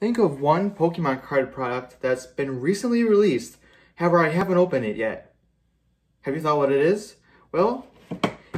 think of one Pokemon card product that's been recently released. However, I haven't opened it yet. Have you thought what it is? Well,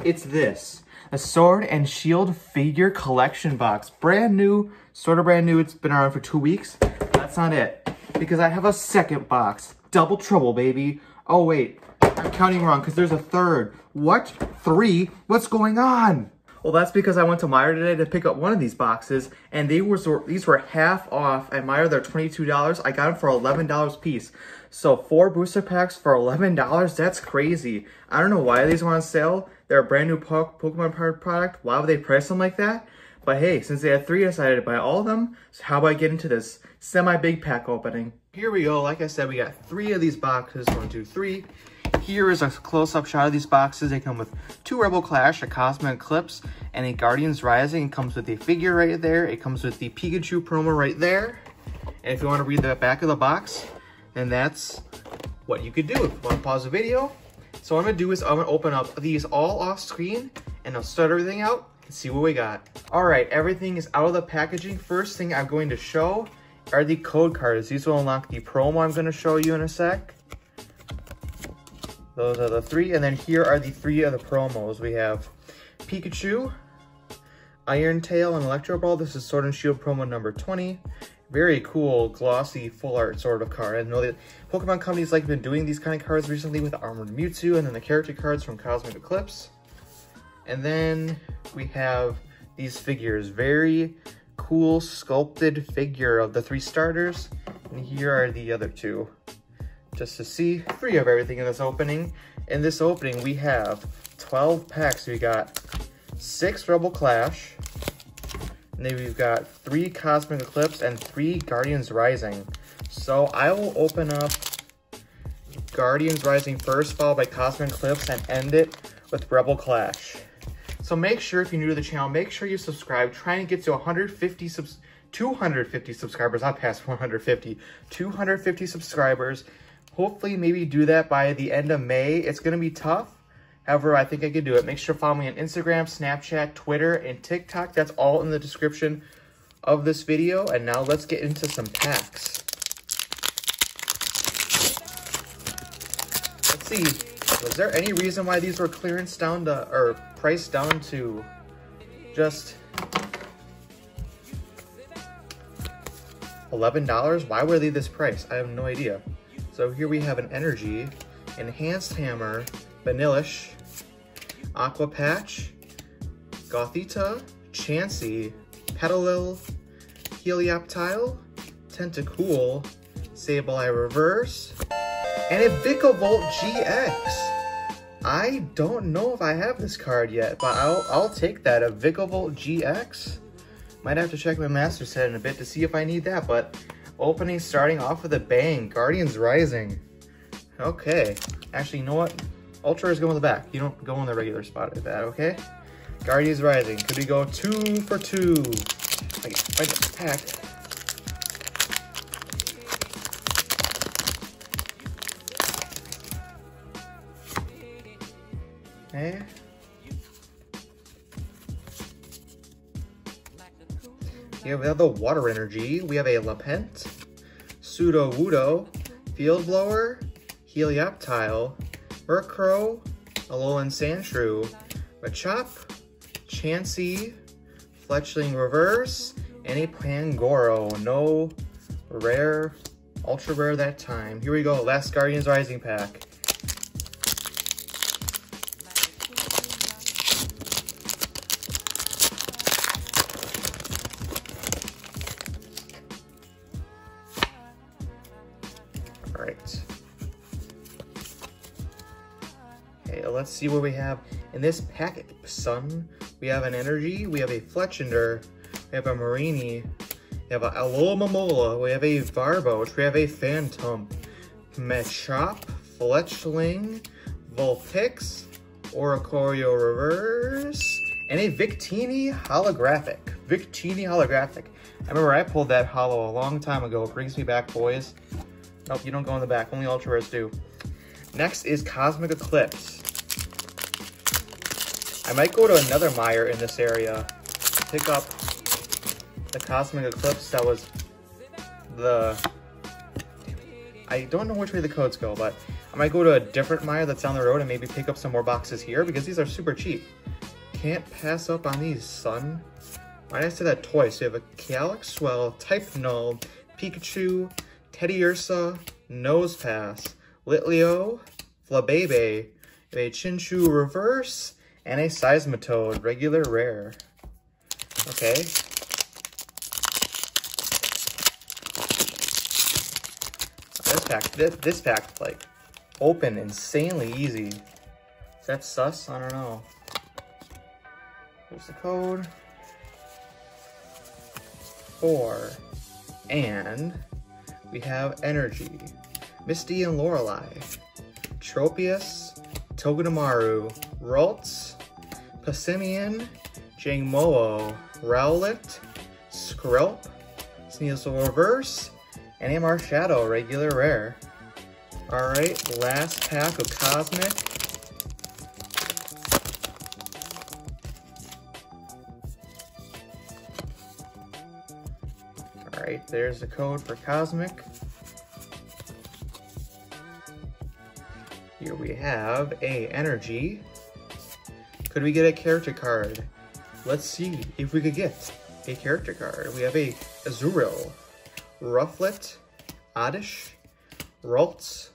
it's this. A Sword and Shield figure collection box. Brand new, sort of brand new. It's been around for two weeks. That's not it. Because I have a second box. Double trouble, baby. Oh, wait. I'm counting wrong because there's a third. What? Three? What's going on? Well, that's because I went to Meijer today to pick up one of these boxes, and they were these were half off at Meijer. They're $22. I got them for $11 a piece. So four booster packs for $11, that's crazy. I don't know why these were on sale. They're a brand new po Pokemon product. Why would they price them like that? But hey, since they had three, I decided to buy all of them. So how about I get into this semi-big pack opening? Here we go. Like I said, we got three of these boxes. One, two, three. Here is a close-up shot of these boxes. They come with two Rebel Clash, a Cosmic Eclipse, and a Guardians Rising. It comes with a figure right there. It comes with the Pikachu promo right there. And if you want to read the back of the box, and that's what you could do. If you want to pause the video. So what I'm going to do is I'm going to open up these all off screen and I'll start everything out and see what we got. All right, everything is out of the packaging. First thing I'm going to show are the code cards. These will unlock the promo I'm going to show you in a sec. Those are the three. And then here are the three of the promos. We have Pikachu, Iron Tail, and Electro Ball. This is Sword and Shield promo number 20 very cool, glossy, full art sort of card. I know that Pokemon companies like been doing these kind of cards recently with Armored Mewtwo and then the character cards from Cosmic Eclipse. And then we have these figures. Very cool sculpted figure of the three starters. And here are the other two. Just to see three of everything in this opening. In this opening, we have 12 packs. We got six Rebel Clash, and then we've got three Cosmic Eclipse and three Guardians Rising. So I will open up Guardians Rising first, followed by Cosmic Eclipse, and end it with Rebel Clash. So make sure, if you're new to the channel, make sure you subscribe. Try and get to 150 subs 250 subscribers, not past 150, 250 subscribers. Hopefully, maybe do that by the end of May. It's going to be tough, However, I think I could do it. Make sure to follow me on Instagram, Snapchat, Twitter, and TikTok. That's all in the description of this video. And now let's get into some packs. Let's see. Was there any reason why these were clearance down to, or priced down to just $11? Why were they this price? I have no idea. So here we have an Energy, Enhanced Hammer, Vanillish, Aqua Patch, Gothita, Chansey, Petilil, Helioptile, Tentacool, Sableye Reverse, and a Vikavolt GX. I don't know if I have this card yet, but I'll, I'll take that, a Vikavolt GX. Might have to check my master set in a bit to see if I need that, but opening starting off with a bang. Guardians Rising. Okay. Actually, you know what? Ultra is going in the back. You don't go in the regular spot like that, okay? Guardians Rising. Could we go two for two? I get, I get packed. Okay. Here we have the Water Energy. We have a Lampent, Pseudo Wudo, Field Blower, Helioptile, Murkrow, Alolan Sandshrew, Machop, Chansey, Fletchling Reverse, and a Pangoro. No rare, ultra rare that time. Here we go, last Guardians Rising pack. Right. Okay, let's see what we have in this packet. Sun, we have an Energy, we have a Fletchinder, we have a Mareanie, we have a Alomomola, we have a Barboach, we have a Phantump, Machop, Fletchling, Vulpix, Oricorio Reverse, and a Victini Holographic. Victini Holographic. I remember I pulled that hollow a long time ago. It brings me back, boys. Nope, you don't go in the back. Only Ultra Rares do. Next is Cosmic Eclipse. I might go to another Meijer in this area, pick up the Cosmic Eclipse that was the... I don't know which way the codes go, but I might go to a different Meijer that's down the road and maybe pick up some more boxes here because these are super cheap. Can't pass up on these, son. Why did I say that twice? We have a Calyx Swell, Type Null, Pikachu, Teddiursa, Nosepass, Litleo, Flabebe, a Chinchou Reverse, and a Seismitoad, regular rare. Okay. This pack, this, this pack, like, open insanely easy. Is that sus? I don't know. Here's the code. Four. And we have Energy, Misty and Lorelei, Tropius, Togedemaru, Ralts, Passimian, Jangmo-o, Rowlet, Skrelp, Sneasel Reverse, and a Marshadow regular rare. Alright, last pack of Cosmic. Alright, there's the code for Cosmic. Here we have a Energy. Could we get a character card? Let's see if we could get a character card. We have a Azurill, Rufflet, Oddish, Ralts,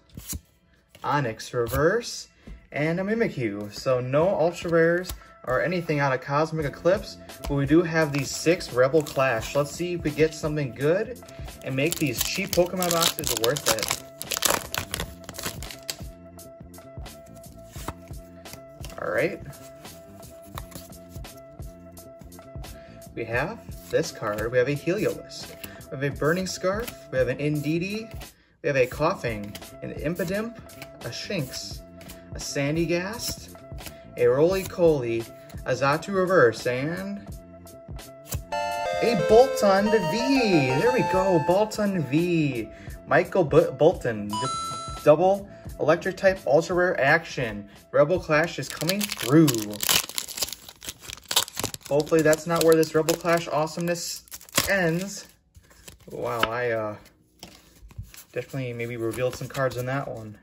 Onix Reverse, and a Mimikyu. So no Ultra Rares or anything out of Cosmic Eclipse, but we do have these six Rebel Clash. Let's see if we get something good and make these cheap Pokemon boxes worth it. All right. We have this card. We have a Heliolisk. We have a Burning Scarf. We have an Indeedee. We have a Koffing, an Impidimp, a Shinx, a Sandygast, a Roly-Poly, a Reverse, and a Boltund V. There we go, Boltund V. Michael B Bolton, double electric type ultra rare action. Rebel Clash is coming through. Hopefully that's not where this Rebel Clash awesomeness ends. Wow, I uh, definitely maybe revealed some cards in that one.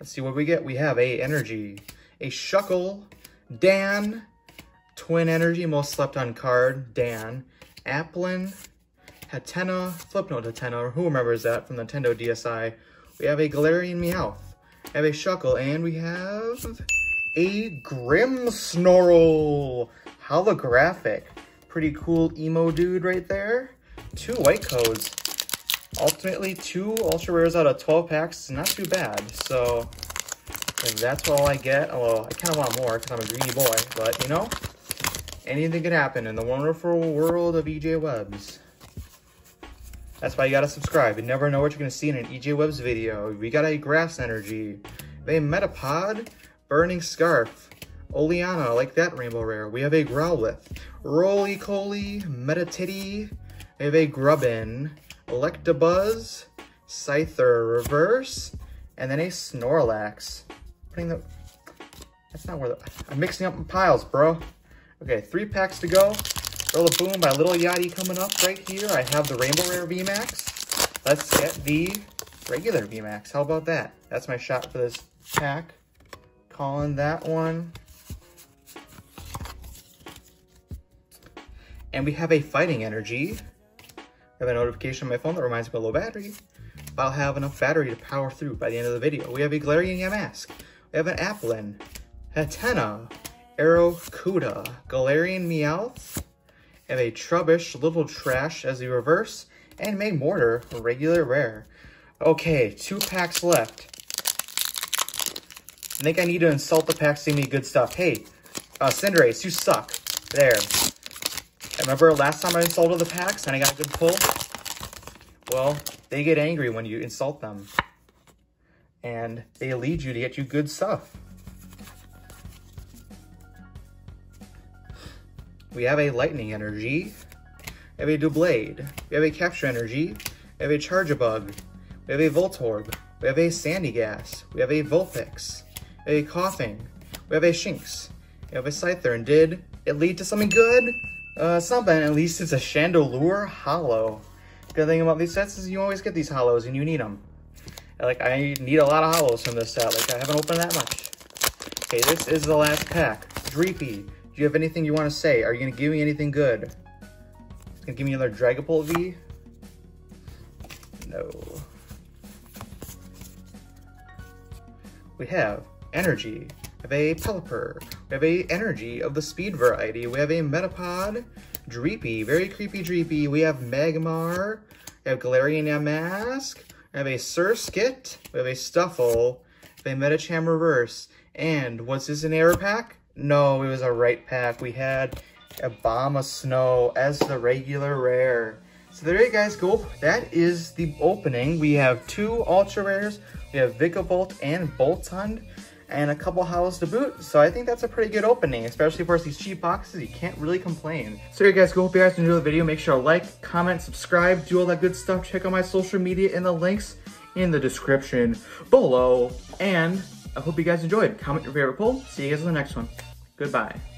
Let's see what we get. We have a Energy, a Shuckle, Dan, Twin Energy, most slept on card, Dan, Applin, Hatenna, Flipnote Hatena, who remembers that from Nintendo DSi. We have a Galarian Meowth, we have a Shuckle, and we have a Grim Grimmsnarl holographic. Pretty cool emo dude right there. Two white codes. Ultimately, two ultra rares out of 12 packs not too bad. So, if that's all I get, oh, well, I kind of want more because I'm a greedy boy. But, you know, anything can happen in the wonderful world of EJ Webs. That's why you gotta subscribe. You never know what you're gonna see in an EJ Webs video. We got a Grass Energy, a Metapod, Burning Scarf, Oleana, like that rainbow rare. We have a Growlithe, Roly-Poly, Metatitty, we have a Grubbin, Electabuzz, Scyther Reverse, and then a Snorlax. Putting the... That's not where the... I'm mixing up my piles, bro. Okay, three packs to go. Roll a Boom by Little Yachty coming up right here. I have the Rainbow Rare VMAX. Let's get the regular VMAX. How about that? That's my shot for this pack calling that one. And we have a fighting energy. I have a notification on my phone that reminds me of a low battery. But I'll have enough battery to power through by the end of the video. We have a Galarian Yamask. We have an Applin, Hatenna, Arrokuda, Galarian Meowth, and a Trubbish, Little Trash as the reverse, and Magmortar, regular rare. Okay, two packs left. I think I need to insult the packs to me good stuff. Hey, uh, Cinderace, you suck. There. I remember last time I insulted the packs and I got a good pull? Well, they get angry when you insult them. And they lead you to get you good stuff. We have a Lightning Energy. We have a Doublade. We have a Capture Energy. We have a Charjabug. We have a Voltorb. We have a Sandygast, We have a Vulpix a Koffing, We have a Shinx. We have a Scyther. And did it lead to something good? Uh, something. At least it's a Chandelure Hollow. Good thing about these sets is you always get these hollows and you need them. Like, I need a lot of hollows from this set. Like, I haven't opened that much. Okay, this is the last pack. Dreepy, do you have anything you want to say? Are you going to give me anything good? Gonna give me another Dragapult V? No. We have Energy. We have a Pelipper. We have a Energy of the Speed variety. We have a Metapod. Dreepy, very creepy Dreepy. We have Magmar. We have Galarian Yamask. We have a Surskit. We have a Stufful, We have a Medicham Reverse. And was this an error pack? No, it was a right pack. We had Abomasnow as the regular rare. So there you guys go. That is the opening. We have two ultra rares. We have Vikavolt and Boltund and a couple hollows to boot. So I think that's a pretty good opening, especially for these cheap boxes. You can't really complain. So you guys, go. Hope you guys enjoyed the video. Make sure to like, comment, subscribe, do all that good stuff. Check out my social media in the links in the description below. And I hope you guys enjoyed. Comment your favorite pull. See you guys in the next one. Goodbye.